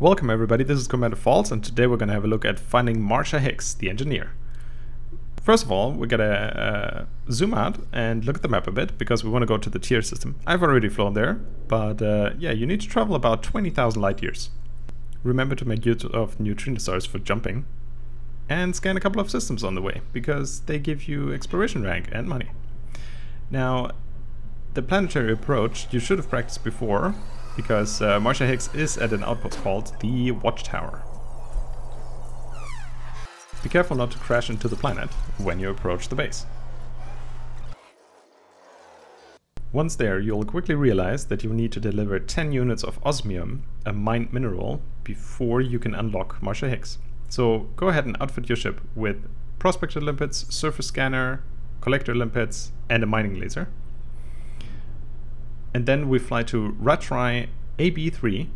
Welcome everybody, this is Commander Falls and today we're going to have a look at finding Marsha Hicks, the engineer. First of all, we're going to uh, zoom out and look at the map a bit because we want to go to the Tir system. I've already flown there, but uh, yeah, you need to travel about 20,000 light years. Remember to make use of neutrino stars for jumping and scan a couple of systems on the way because they give you exploration rank and money. Now, the planetary approach you should have practiced before because uh, Marsha Hicks is at an outpost called the Watchtower. Be careful not to crash into the planet when you approach the base. Once there, you'll quickly realize that you need to deliver 10 units of osmium, a mined mineral, before you can unlock Marsha Hicks. So go ahead and outfit your ship with prospector limpets, surface scanner, collector limpets, and a mining laser and then we fly to Ratrai AB3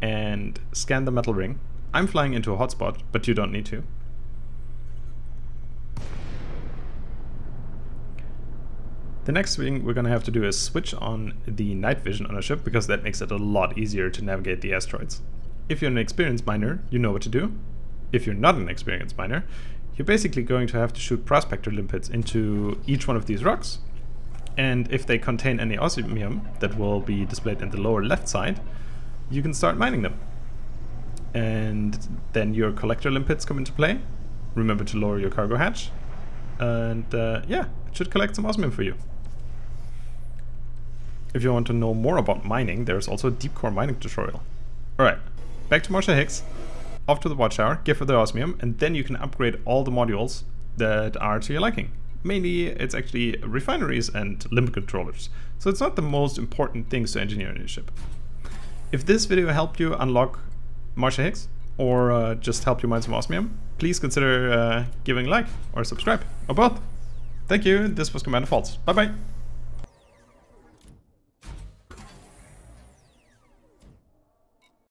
and scan the metal ring. I'm flying into a hotspot, but you don't need to. The next thing we're going to have to do is switch on the night vision on a ship because that makes it a lot easier to navigate the asteroids. If you're an experienced miner, you know what to do. If you're not an experienced miner, you're basically going to have to shoot prospector limpets into each one of these rocks and if they contain any osmium that will be displayed in the lower left side, you can start mining them. And then your collector limpets come into play. Remember to lower your cargo hatch. And uh, yeah, it should collect some osmium for you. If you want to know more about mining, there's also a deep core mining tutorial. Alright, back to Marsha Hicks, off to the watchtower, give her the osmium, and then you can upgrade all the modules that are to your liking mainly it's actually refineries and limpet controllers. So it's not the most important things to engineer in your ship. If this video helped you unlock Marsha Hicks, or uh, just help you mine some osmium, please consider uh, giving a like or subscribe, or both. Thank you, this was Commander Falls. Bye bye!